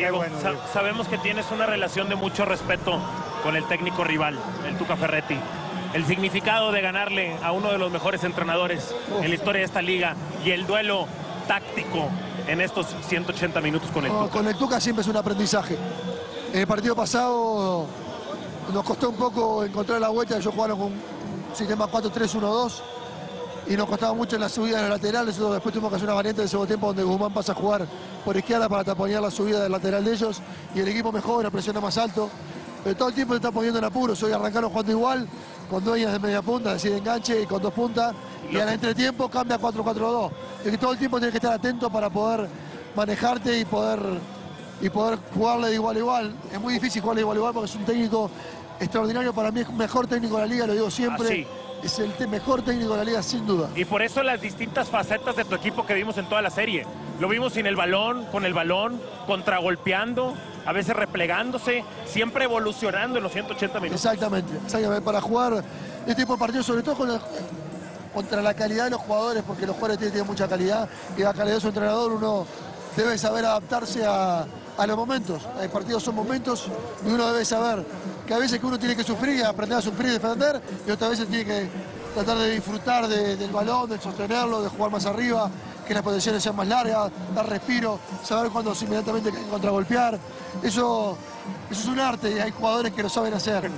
Diego, bueno, sa- Diego. sabemos que tienes una relación de mucho respeto con el técnico rival, el Tuca Ferretti. El significado de ganarle a uno de los mejores entrenadores en la historia de esta liga y el duelo táctico en estos 180 minutos con el Tuca. con el Tuca siempre es un aprendizaje. En el partido pasado nos costó un poco encontrar la vuelta. Ellos jugaron con un sistema 4-3-1-2 y nos costaba mucho en la subida de los laterales. Nosotros después tuvimos que hacer una variante del segundo tiempo donde Guzmán pasa a jugar por izquierda para taponear la subida del lateral de ellos y el equipo mejora, presiona más alto. Pero todo el tiempo se está poniendo en apuros. Hoy arrancaron jugando igual, con dueñas de media punta, es decir, enganche y con dos puntas. Y al entretiempo cambia a 4-4-2. Es que todo el tiempo tienes que estar atento para poder manejarte y poder, y poder jugarle de igual a igual. Es muy difícil jugarle de igual a igual porque es un técnico extraordinario. Para mí es mejor técnico de la liga, lo digo siempre. Así. Es el mejor técnico de la liga, sin duda. Y por eso las distintas facetas de tu equipo que vimos en toda la serie. Lo vimos sin el balón, con el balón, contragolpeando, a veces replegándose, siempre evolucionando en los 180 minutos. Exactamente, exactamente. Para jugar este tipo de partidos, sobre todo con el- contra la calidad de los jugadores, porque los jugadores tienen, tienen mucha calidad y la calidad de su entrenador, uno debe saber adaptarse a, a los momentos. Hay partidos son momentos y uno debe saber que a veces que uno tiene que sufrir aprender a sufrir y defender, y otras veces tiene que tratar de disfrutar de- del balón, de sostenerlo, de jugar más arriba, que las posiciones sean más largas, dar respiro, saber cuándo inmediatamente hay que contragolpear. Eso, eso es un arte y hay jugadores que lo saben hacer.